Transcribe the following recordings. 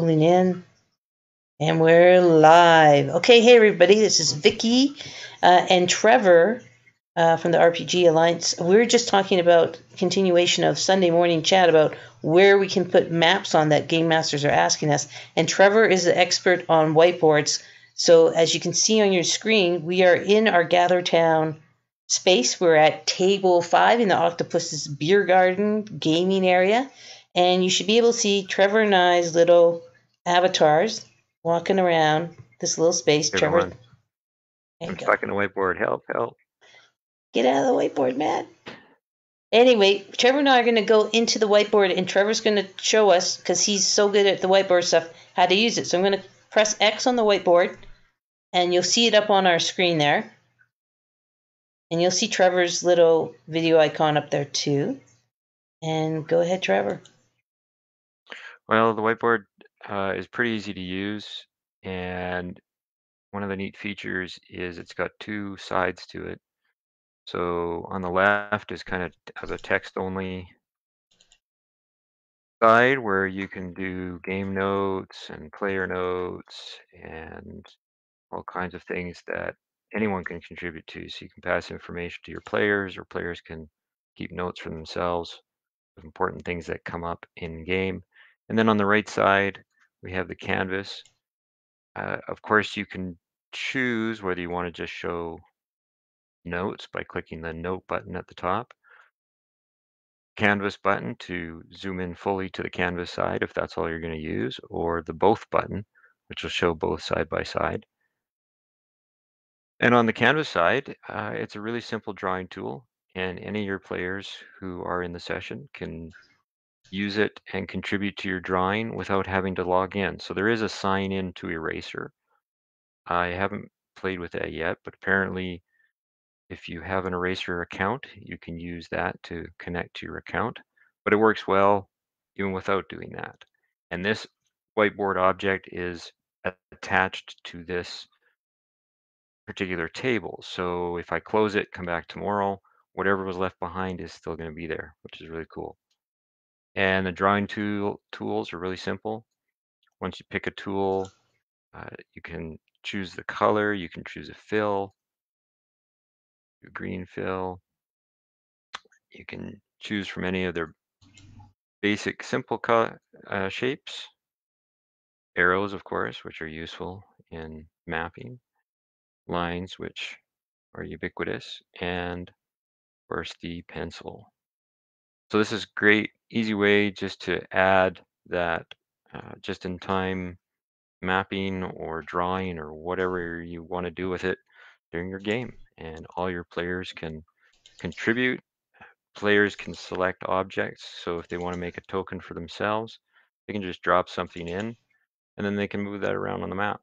Pulling in. And we're live. Okay, hey everybody, this is Vicki uh, and Trevor uh, from the RPG Alliance. We are just talking about continuation of Sunday morning chat about where we can put maps on that game masters are asking us. And Trevor is the expert on whiteboards. So as you can see on your screen, we are in our Gather Town space. We're at table five in the Octopus's beer garden gaming area. And you should be able to see Trevor and I's little avatars walking around this little space. Trevor. I'm stuck in the whiteboard. Help, help. Get out of the whiteboard, Matt. Anyway, Trevor and I are going to go into the whiteboard, and Trevor's going to show us, because he's so good at the whiteboard stuff, how to use it. So I'm going to press X on the whiteboard, and you'll see it up on our screen there. And you'll see Trevor's little video icon up there too. And go ahead, Trevor. Well, the whiteboard uh, is pretty easy to use. And one of the neat features is it's got two sides to it. So on the left is kind of has a text only side where you can do game notes and player notes and all kinds of things that anyone can contribute to. So you can pass information to your players or players can keep notes for themselves of important things that come up in game. And then on the right side, we have the canvas. Uh, of course, you can choose whether you want to just show notes by clicking the note button at the top. Canvas button to zoom in fully to the canvas side if that's all you're going to use, or the both button, which will show both side by side. And on the canvas side, uh, it's a really simple drawing tool, and any of your players who are in the session can use it and contribute to your drawing without having to log in. So there is a sign in to Eraser. I haven't played with that yet, but apparently if you have an Eraser account, you can use that to connect to your account, but it works well even without doing that. And this whiteboard object is attached to this particular table. So if I close it, come back tomorrow, whatever was left behind is still going to be there, which is really cool. And the drawing tool tools are really simple. Once you pick a tool, uh, you can choose the color, you can choose a fill, a green fill. You can choose from any of their basic simple uh, shapes. Arrows, of course, which are useful in mapping. Lines, which are ubiquitous. And, of course, the pencil. So this is great, easy way just to add that uh, just-in-time mapping or drawing or whatever you want to do with it during your game. And all your players can contribute. Players can select objects. So if they want to make a token for themselves, they can just drop something in and then they can move that around on the map.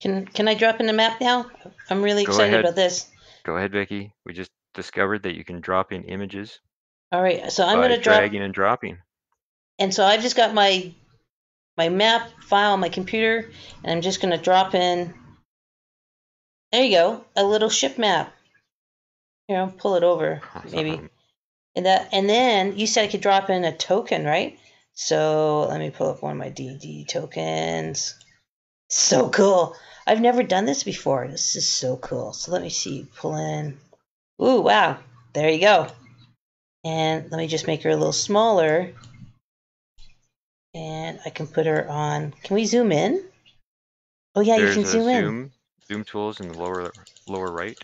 Can can I drop in the map now? I'm really Go excited ahead. about this. Go ahead, Vicki. We just discovered that you can drop in images All right, so I'm gonna drop, dragging and dropping. and so I've just got my my map file on my computer, and I'm just gonna drop in. There you go, a little ship map. Here, I'll pull it over, maybe. And that, and then you said I could drop in a token, right? So let me pull up one of my D&D tokens. So cool. I've never done this before. This is so cool. So let me see. Pull in. Ooh, wow. There you go. And let me just make her a little smaller. And I can put her on. Can we zoom in? Oh yeah, There's you can a zoom in. zoom zoom tools in the lower lower right.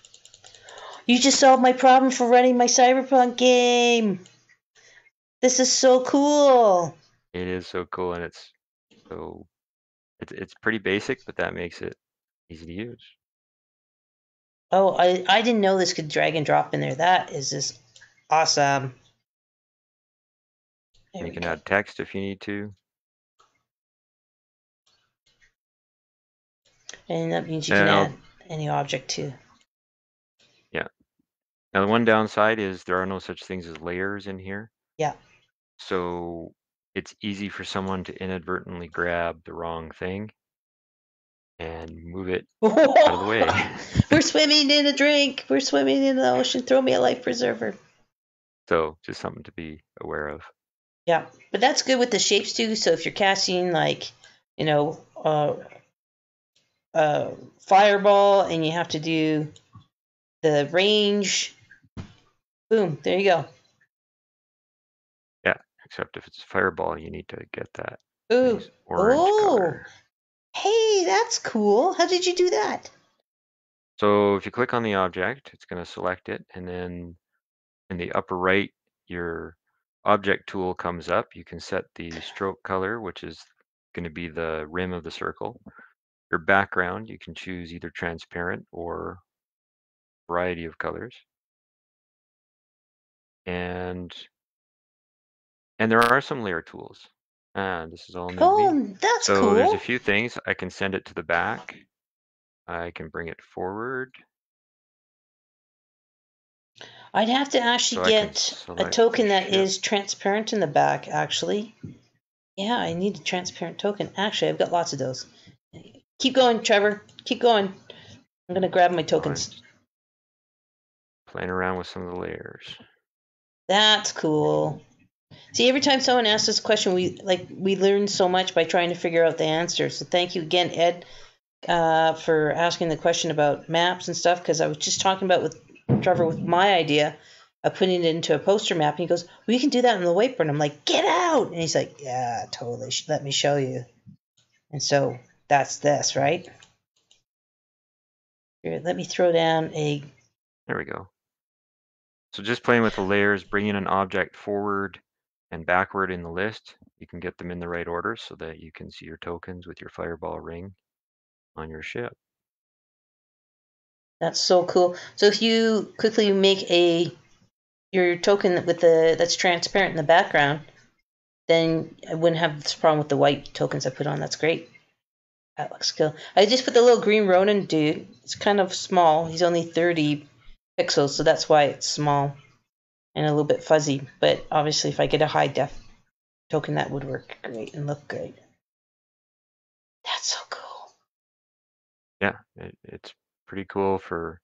You just solved my problem for running my Cyberpunk game. This is so cool. It is so cool and it's so it's it's pretty basic, but that makes it easy to use. Oh, I, I didn't know this could drag and drop in there. That is just awesome. There You can go. add text if you need to. And that means you And can I'll- add any object too. Yeah. Now the one downside is there are no such things as layers in here. Yeah. So it's easy for someone to inadvertently grab the wrong thing and move it out of the way. We're swimming in a drink. We're swimming in the ocean. Throw me a life preserver. So just something to be aware of. Yeah, but that's good with the shapes too. So if you're casting like, you know, uh, uh, fireball and you have to do the range, boom, there you go. Yeah, except if it's a fireball, you need to get that Ooh, oh, color. hey, that's cool. How did you do that? So if you click on the object, it's going to select it, and then in the upper right, your object tool comes up. You can set the stroke color, which is going to be the rim of the circle. Your background, you can choose either transparent or variety of colors. And and there are some layer tools. Ah, this is all new. Oh, that's So there's a few things. I can send it to the back. I can bring it forward. I'd have to actually So can get a token that is transparent in the back, actually. Yeah, I need a transparent token. Actually, I've got lots of those. Keep going, Trevor. Keep going. I'm going to grab my tokens. playing around with some of the layers. That's cool. See, every time someone asks us a question, we like we learn so much by trying to figure out the answer. So thank you again, Ed, uh, for asking the question about maps and stuff. Because I was just talking about with Trevor with my idea of putting it into a poster map, and he goes, "Well, you can do that on the whiteboard." I'm like, "Get out!" And he's like, "Yeah, totally. Let me show you." And so that's this, right? Here, let me throw down a. There we go. So just playing with the layers, bringing an object forward and backward in the list, you can get them in the right order so that you can see your tokens with your fireball ring on your ship. That's so cool. So if you quickly make a your token with the that's transparent in the background, then I wouldn't have this problem with the white tokens I put on. That's great. That looks cool. I just put the little green Ronin dude. It's kind of small. He's only 30 pixels, so that's why it's small and a little bit fuzzy. But obviously, if I get a high def token, that would work great and look great. That's so cool. Yeah, it, it's pretty cool for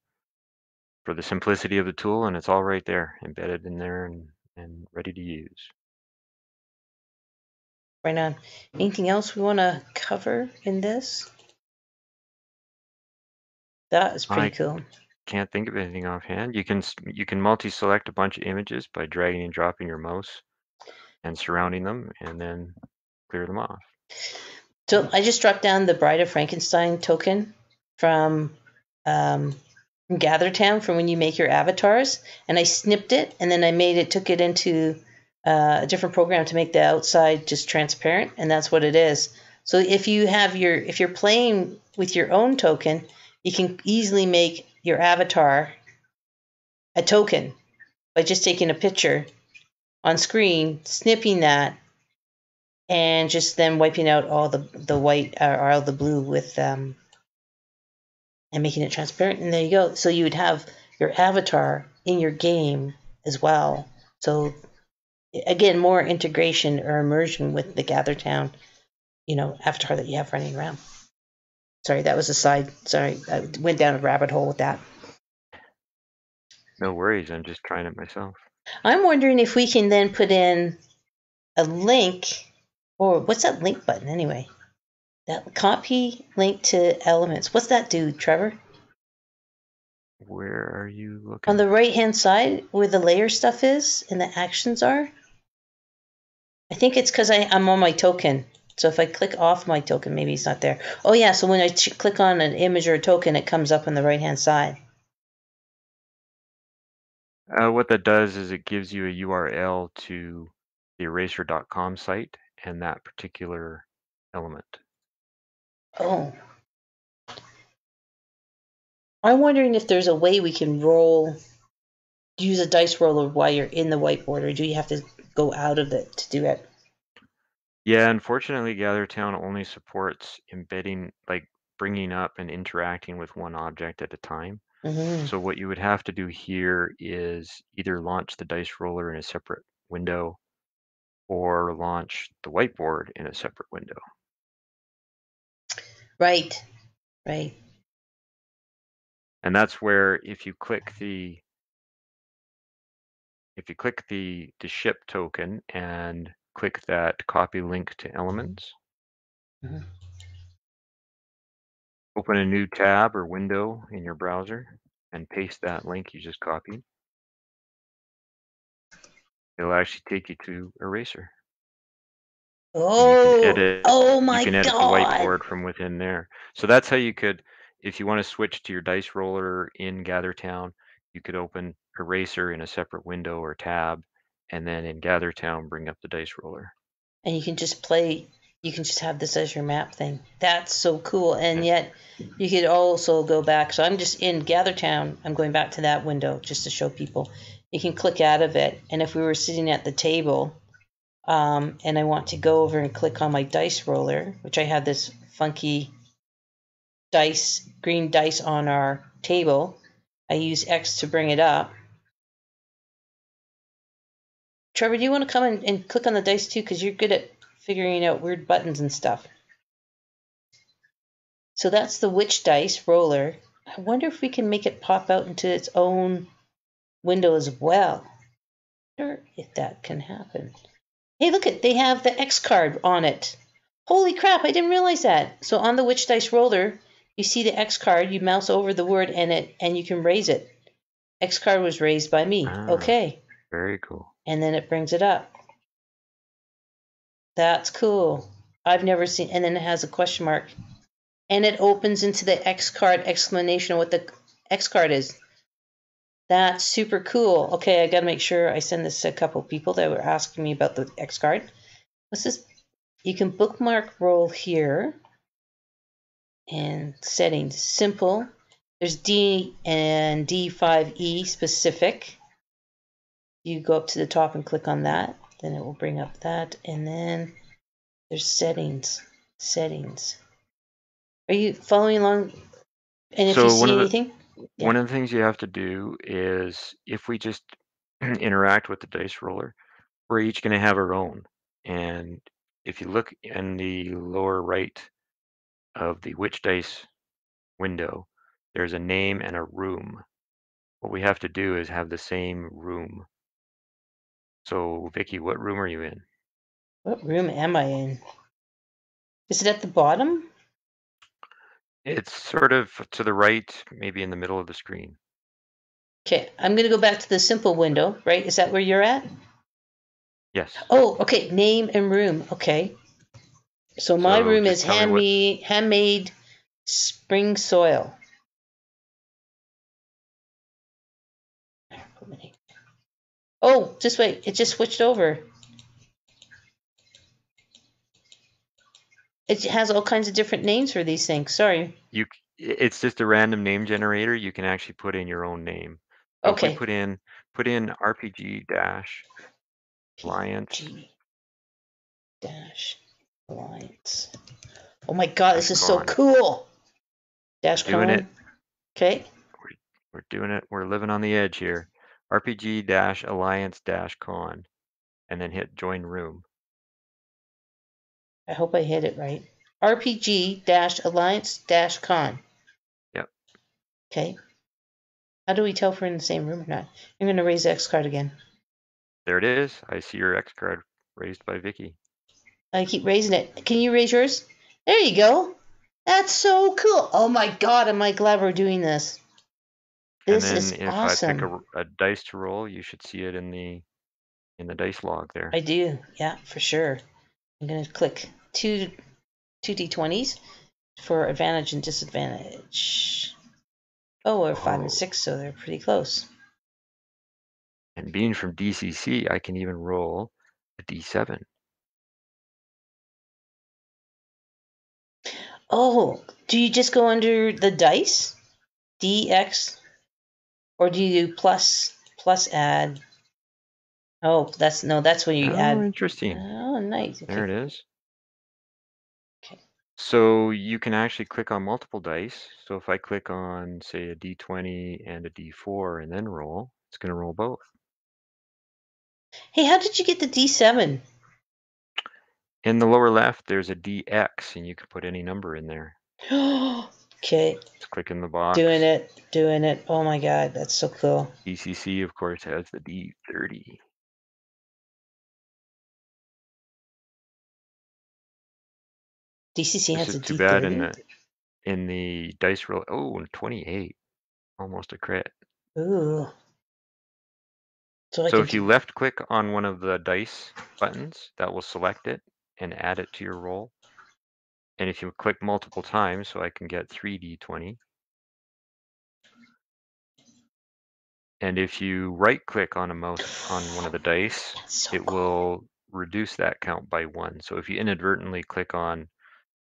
for the simplicity of the tool, and it's all right there, embedded in there and and ready to use. Right on. Anything else we want to cover in this? That is pretty I cool. can't think of anything offhand. You can you can multi-select a bunch of images by dragging and dropping your mouse and surrounding them, and then clear them off. So I just dropped down the Bride of Frankenstein token from um, from GatherTown from when you make your avatars, and I snipped it, and then I made it, took it into uh, a different program to make the outside just transparent, and that's what it is. So if you have your, if you're playing with your own token, you can easily make your avatar a token by just taking a picture on screen, snipping that, and just then wiping out all the the white or all the blue with um and making it transparent and there you go. So you would have your avatar in your game as well. So again more integration or immersion with the Gather Town, you know avatar that you have running around. Sorry that was a side sorry i went down a rabbit hole with that. No worries, I'm just trying it myself. i'm wondering if we can then put in a link or what's that link button anyway that copy link to elements. What's that do trevor? Where are you looking? on the right hand side where the layer stuff is and the actions are. I think it's because i'm on my token. So if i click off my token maybe it's not there. Oh yeah so when i click on an image or a token it comes up on the right hand side. Uh, what that does is it gives you a URL to the eraser.com site and that particular element. Oh i'm wondering if there's a way we can roll use a dice roller while you're in the whiteboard or do you have to go out of it to do it Yeah, unfortunately, GatherTown only supports embedding, like bringing up and interacting with one object at a time. hmm So what you would have to do here is either launch the dice roller in a separate window or launch the whiteboard in a separate window. Right right And that's where if you click the if you click the the ship token and click that copy link to elements. Mhm. Open a new tab or window in your browser and paste that link you just copied. It'll actually take you to Eraser. Oh, can edit oh you can edit the whiteboard from within there. So that's how you could, if you want to switch to your dice roller in GatherTown, you could open Eraser in a separate window or tab, and then in GatherTown bring up the dice roller. And you can just play, you can just have this as your map thing. That's so cool. And yet you could also go back. So I'm just in GatherTown. I'm going back to that window just to show people. You can click out of it. And if we were sitting at the table, um, and I want to go over and click on my dice roller, which I have this funky dice, green dice on our table. I use X to bring it up. Trevor, do you want to come and, and click on the dice too? Because you're good at figuring out weird buttons and stuff. So that's the witch dice roller. I wonder if we can make it pop out into its own window as well. I wonder if that can happen. Hey, look at they have the X card on it. Holy crap! I didn't realize that. So on the witch dice roller, you see the X card. You mouse over the word and it, and you can raise it. X card was raised by me. Ah. Okay Very cool. and then it brings it up. That's cool. I've never seen, and then it has a question mark, and it opens into the X card explanation of what the X card is. That's super cool. Okay, I got to make sure I send this to a couple people that were asking me about the X card. What's this? You can bookmark roll here, and settings simple. There's D and D5E specific you go up to the top and click on that then it will bring up that and then there's settings settings are you following along and if So you see the- anything. One of the things you have to do is if we just interact with the dice roller, we're each going to have our own. And if you look in the lower right of the witch dice window, there's a name and a room. What we have to do is have the same room. So, Vicki, what room are you in? what room am i in is it at the bottom It's sort of to the right, maybe in the middle of the screen. okay i'm going to go back to the simple window right is that where you're at Yes. oh okay name and room okay so my So room is me what- handmade handmade spring soil Oh, just wait. It just switched over. It has all kinds of different names for these things. Sorry. You. It's just a random name generator. You can actually put in your own name. So Okay. put in put in RPG dash Alliance. G dash alliance. Oh my god, this is so cool. Dash Doing con. it. Okay. We're doing it. We're living on the edge here. RPG dash Alliance dash con, and then hit join room. I hope I hit it right. RPG dash alliance dash con. Yep. Okay. How do we tell if we're in the same room or not? I'm going to raise the X card again. There it is. I see your X card raised by Vicki. I keep raising it. Can you raise yours? There you go. That's so cool. Oh my god, am I glad we're doing this. This and then is if awesome. I pick a, a dice to roll, you should see it in the in the dice log there. I do. Yeah, for sure. I'm going to click two two d20s for advantage and disadvantage. Oh, we're five Oh. and six, so they're pretty close. And being from DCC, I can even roll a D7. Oh, do you just go under the dice? DX? Or do you do plus plus add? Oh, that's no, that's when you oh, add. interesting. Oh, nice. There it Okay. is. Okay. So you can actually click on multiple dice. So if I click on, say, a D20 and a D4 and then roll, it's going to roll both. Hey, how did you get the D7? In the lower left, there's a DX, and you can put any number in there. okay, Just click in the box. doing it, doing it. Oh my god, that's so cool. DCC, of course, has the D30. DCC This has is a too bad in D30. the in the dice roll. Oh, 28, almost a crit. Ooh. So I So could if you left click on one of the dice buttons, that will select it and add it to your roll. And if you click multiple times, so I can get 3d20. And if you right click on a mouse on one of the dice, so it will reduce that count by one. So if you inadvertently click on,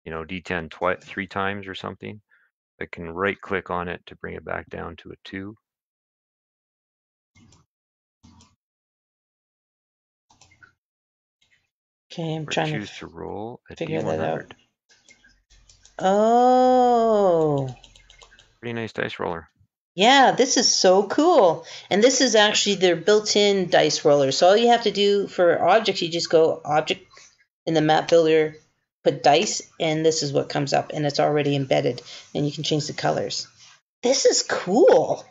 you know, D10 twi- three times or something, I can right click on it to bring it back down to a two. Okay, I'm Or trying to choose to roll a figure that out. Oh, Pretty nice dice roller. yeah, this is so cool. And this is actually their built-in dice roller. So all you have to do for objects, you just go object in the map builder, put dice, and this is what comes up, and it's already embedded, and you can change the colors. This is cool.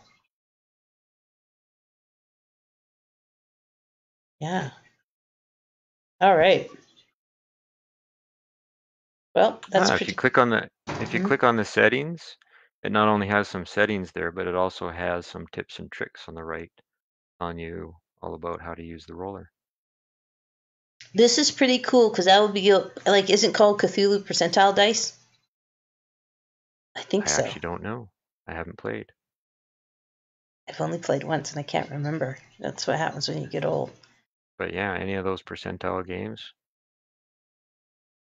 Yeah. All right. Well, that's Ah, if you click on the if you Mhm. click on the settings, it not only has some settings there, but it also has some tips and tricks on the right on you all about how to use the roller. This is pretty cool because that would be like, isn't called Cthulhu percentile dice? I think I so. actually don't know. I haven't played. I've only played once and I can't remember. That's what happens when you get old. But yeah, any of those percentile games,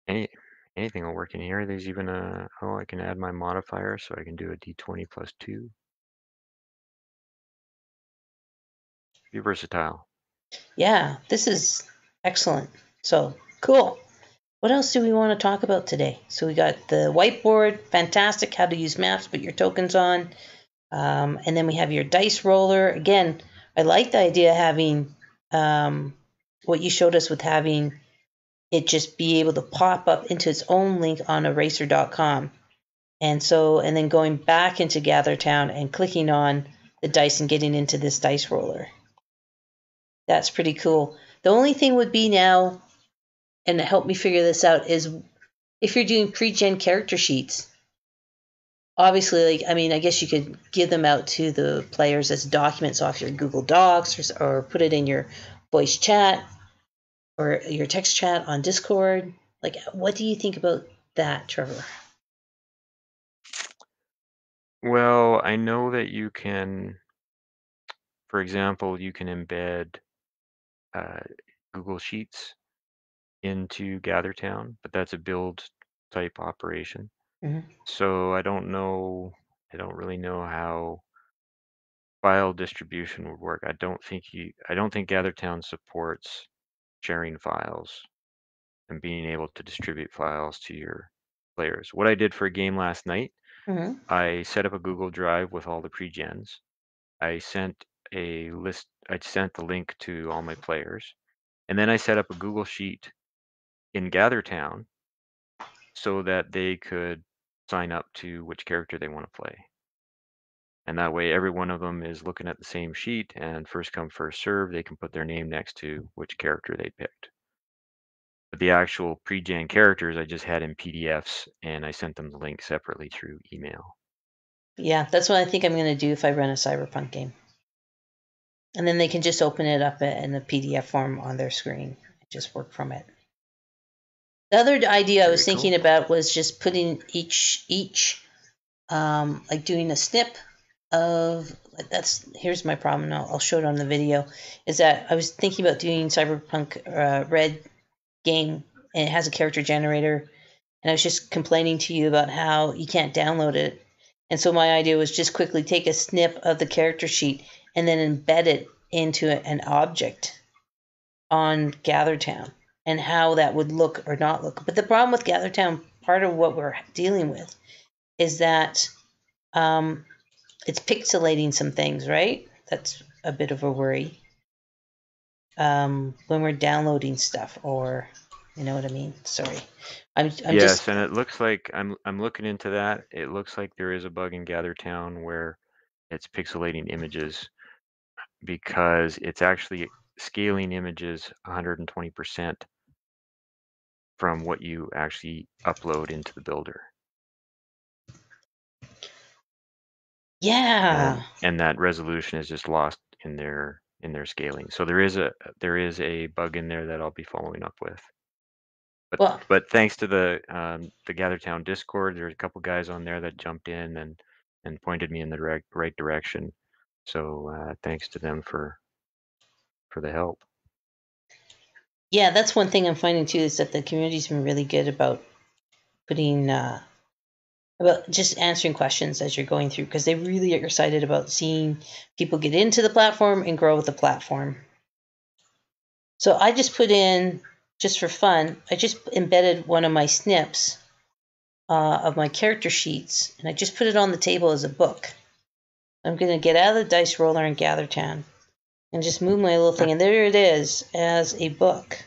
any anything will work in here. There's even a oh, I can add my modifier, so I can do a d20 plus two. Be versatile. Yeah, this is excellent. So cool. What else do we want to talk about today? So we got the whiteboard, fantastic, how to use maps, put your tokens on. Um, and then we have your dice roller. Again, I like the idea having um, what you showed us with having it just be able to pop up into its own link on eraser.com. And so, and then going back into GatherTown and clicking on the dice and getting into this dice roller. That's pretty cool. The only thing would be now, and help me figure this out, is if you're doing pre-gen character sheets. Obviously, like I mean, I guess you could give them out to the players as documents off your Google Docs, or, or put it in your voice chat or your text chat on Discord. Like, what do you think about that, Trevor? Well, I know that you can, for example, you can embed uh, Google Sheets into GatherTown, but that's a build type operation. Mhm. So I don't know, I don't really know how file distribution would work. I don't think you, I don't think GatherTown supports sharing files and being able to distribute files to your players. What I did for a game last night, hmm I set up a Google Drive with all the pre-gens. I sent a list, I sent the link to all my players. And then I set up a Google Sheet in GatherTown so that they could sign up to which character they want to play. And that way, every one of them is looking at the same sheet, and first come, first serve, they can put their name next to which character they picked. But the actual pre-gen characters I just had in PDFs, and I sent them the link separately through email. Yeah, that's what I think I'm going to do if I run a cyberpunk game. And then they can just open it up in a PDF form on their screen, and just work from it. The other idea I was Very cool. thinking about was just putting each each um, like doing a snip of that's here's my problem. and I'll, I'll show it on the video. Is that I was thinking about doing Cyberpunk uh, Red game and it has a character generator, and I was just complaining to you about how you can't download it. And so my idea was just quickly take a snip of the character sheet and then embed it into an object on GatherTown and how that would look or not look. But the problem with GatherTown, part of what we're dealing with, is that um, it's pixelating some things, right? That's a bit of a worry um, when we're downloading stuff, or you know what I mean. Sorry, I'm, I'm yes, just and it looks like I'm I'm looking into that. It looks like there is a bug in GatherTown where it's pixelating images because it's actually scaling images 120% from what you actually upload into the builder. Yeah. And, and that resolution is just lost in their in their scaling. So there is a there is a bug in there that I'll be following up with. But Well, but thanks to the um, the GatherTown Discord, there's a couple guys on there that jumped in and and pointed me in the direct, right direction. So uh, thanks to them for for the help. yeah, that's one thing I'm finding too is that the community's been really good about putting uh, about just answering questions as you're going through because they really are excited about seeing people get into the platform and grow with the platform. So I just put in just for fun. I just embedded one of my snips uh, of my character sheets, and I just put it on the table as a book. I'm going to get out of the dice roller and gather town and just move my little thing, and there it is as a book.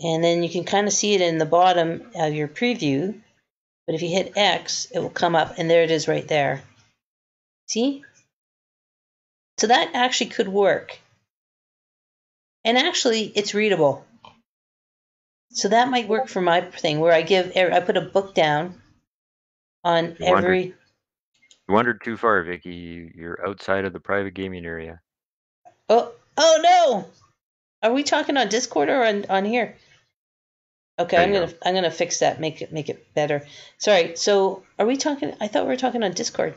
And then you can kind of see it in the bottom of your preview. But if you hit X, it will come up, and there it is right there. See? So that actually could work. And actually, it's readable. So that might work for my thing where I give er, I put a book down on You wandered, every you wandered too far, Vicki. You- You're outside of the private gaming area. Oh oh no. Are we talking on Discord or on, on here? Okay, There I'm gonna go. I'm gonna fix that, make it make it better. Sorry. So are we talking I thought we were talking on Discord.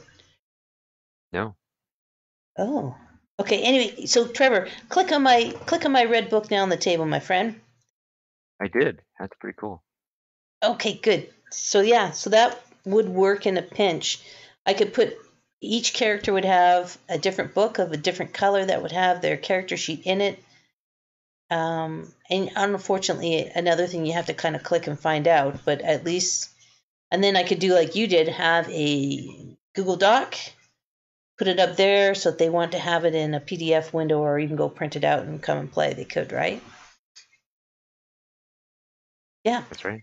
No, Oh. Okay, anyway, so Trevor, click on my click on my red book now on the table, my friend. I did. That's pretty cool. Okay, good. So yeah, so that would work in a pinch. I could put each character would have a different book of a different color that would have their character sheet in it. Um, and unfortunately, another thing you have to kind of click and find out, but at least, and then I could do like you did, have a Google Doc, put it up there. So if they want to have it in a PDF window or even go print it out and come and play, they could, right? Yeah. That's right.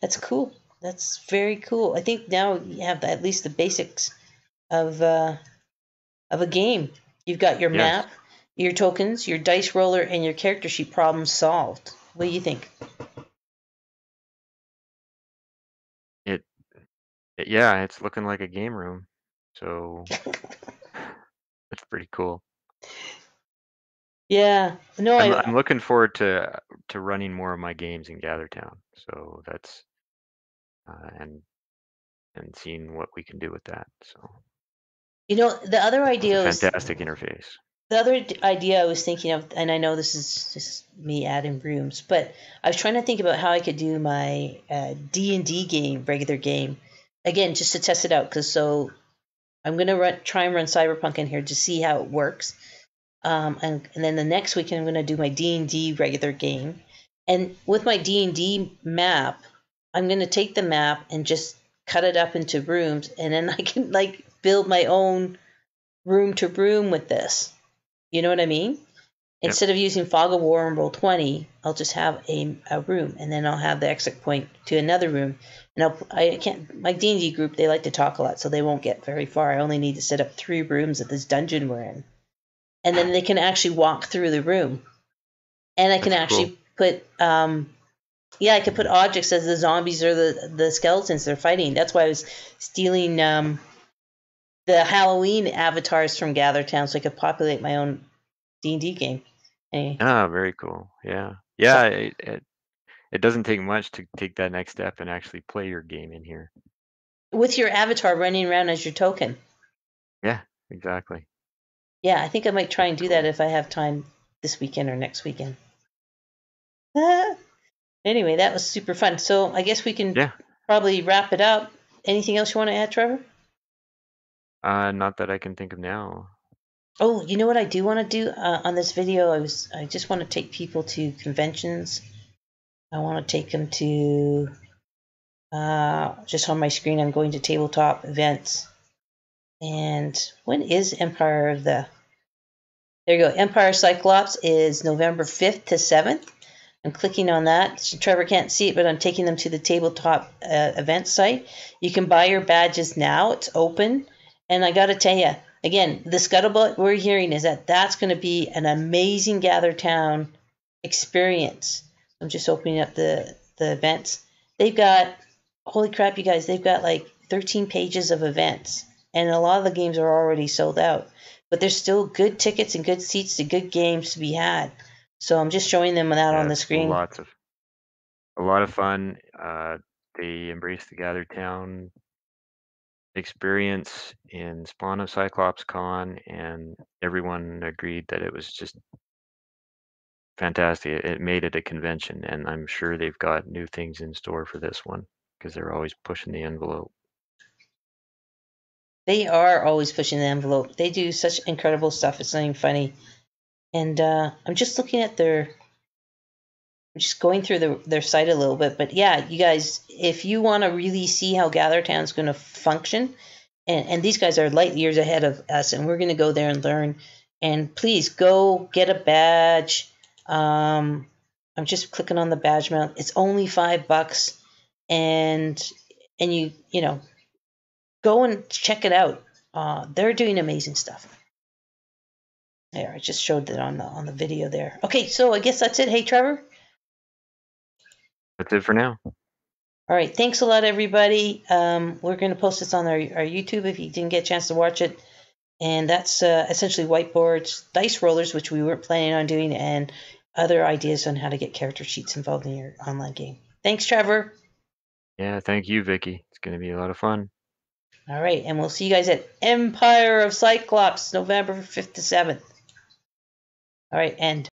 That's cool. That's very cool. I think now you have at least the basics of uh, of a game. You've got your Yes. map, your tokens, your dice roller, and your character sheet problem solved. What do you think? It, it yeah, it's looking like a game room. So that's pretty cool. Yeah. No, I'm, I. I'm looking forward to to running more of my games in GatherTown. So that's uh, and and seeing what we can do with that. So You know, the other idea was fantastic interface. the other idea I was thinking of, and I know this is just me adding rooms, but I was trying to think about how I could do my uh, D and D game, regular game, again just to test it out. Because so I'm gonna run, try and run Cyberpunk in here to see how it works, um, and and then the next weekend I'm gonna do my D and D regular game, and with my D and D map, I'm gonna take the map and just cut it up into rooms, and then I can like build my own room to room with this. You know what I mean? Instead of using Fog of War and Roll Twenty, I'll just have a, a room, and then I'll have the exit point to another room. And I'll, I can't. My D and D group they like to talk a lot, so they won't get very far. I only need to set up three rooms at this dungeon we're in, and then they can actually walk through the room. And I can That's actually put, um, yeah, I could put objects as the zombies or the the skeletons they're fighting. That's why I was stealing um, the Halloween avatars from GatherTown, so I could populate my own D and D game. Anyway. Ah, very cool. Yeah, yeah. It, it it doesn't take much to take that next step and actually play your game in here. with your avatar running around as your token. Yeah, exactly. Yeah, I think I might try and do that if I have time this weekend or next weekend. Anyway, that was super fun. So I guess we can Yeah. probably wrap it up. Anything else you want to add, Trevor? Uh, not that I can think of now. Oh, you know what I do want to do uh, on this video? I was I just want to take people to conventions. I want to take them to uh, just on my screen. I'm going to tabletop events. And when is Empire of the? There you go. Empire Cyclops is November 5th to 7th. I'm clicking on that. Trevor can't see it, but I'm taking them to the tabletop uh, event site. You can buy your badges now. It's open. And I got to tell you, again, the scuttlebutt we're hearing is that that's going to be an amazing Gather Town experience. I'm just opening up the the events. They've got holy crap, you guys! They've got like 13 pages of events, and a lot of the games are already sold out. But there's still good tickets and good seats to good games to be had. So I'm just showing them that yeah, on the screen. Lots of a lot of fun. Uh, they embrace the Gather Town experience in Spawn of Cyclops Con, and everyone agreed that it was just fantastic. It made it a convention, and I'm sure they've got new things in store for this one because they're always pushing the envelope. They are always pushing the envelope. They do such incredible stuff. It's not even funny. And uh, I'm just looking at their, I'm just going through the, their site a little bit. But yeah, you guys, if you want to really see how GatherTown's going to function, and, and these guys are light years ahead of us, and we're going to go there and learn. And please go get a badge. Um, I'm just clicking on the badge mount. It's only five bucks, and and you you know go and check it out. Uh, they're doing amazing stuff. There, I just showed that on the on the video there. Okay, so I guess that's it. Hey, Trevor. That's it for now. All right, thanks a lot, everybody. Um, we're going to post this on our, our YouTube if you didn't get a chance to watch it. And that's uh, essentially whiteboards, dice rollers, which we weren't planning on doing, and other ideas on how to get character sheets involved in your online game. Thanks, Trevor. Yeah, thank you, Vicki. It's going to be a lot of fun. All right, and we'll see you guys at Empire of Cyclops, November 5th to 7th. All right, end.